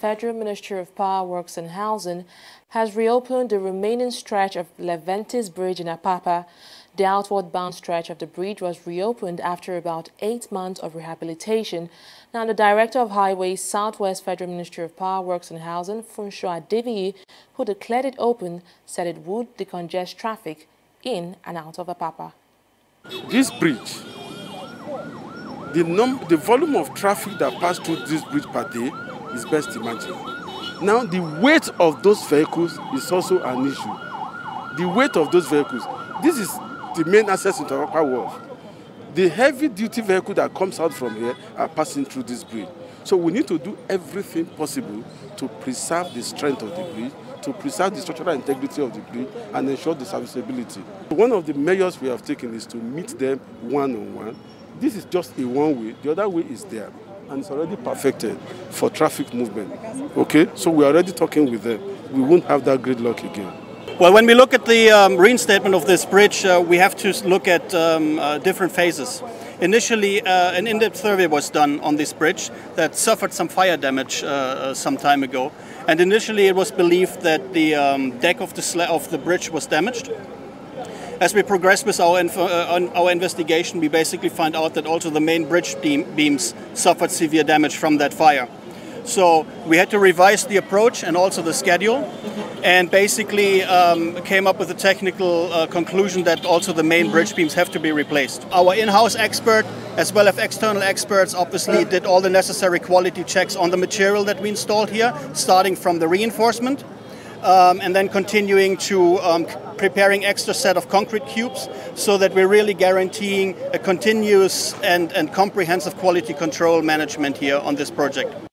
Federal Ministry of Power Works and Housing has reopened the remaining stretch of Leventis Bridge in Apapa. The outward bound stretch of the bridge was reopened after about eight months of rehabilitation. Now, the Director of Highways, Southwest Federal Ministry of Power Works and Housing, Funsho Adebiyi, who declared it open, said it would decongest traffic in and out of Apapa. This bridge the, num- the volume of traffic that passed through this bridge per day is best imagined. Now, the weight of those vehicles is also an issue. The weight of those vehicles. This is the main access into Apapa Wharf. The heavy duty vehicle that comes out from here are passing through this bridge. So we need to do everything possible to preserve the strength of the bridge, to preserve the structural integrity of the bridge, and ensure the serviceability. One of the measures we have taken is to meet them one on one this is just a one way, the other way is there, and it's already perfected for traffic movement. Okay, so we're already talking with them. We won't have that gridlock again. Well, when we look at the um, reinstatement of this bridge, uh, we have to look at um, uh, different phases. Initially, uh, an in-depth survey was done on this bridge that suffered some fire damage uh, uh, some time ago. And initially, it was believed that the um, deck of the, of the bridge was damaged as we progress with our, uh, our investigation, we basically find out that also the main bridge beams suffered severe damage from that fire. So we had to revise the approach and also the schedule, and basically um, came up with a technical uh, conclusion that also the main bridge beams have to be replaced. Our in-house expert, as well as external experts, obviously did all the necessary quality checks on the material that we installed here, starting from the reinforcement, um, and then continuing to um, preparing extra set of concrete cubes so that we're really guaranteeing a continuous and, and comprehensive quality control management here on this project.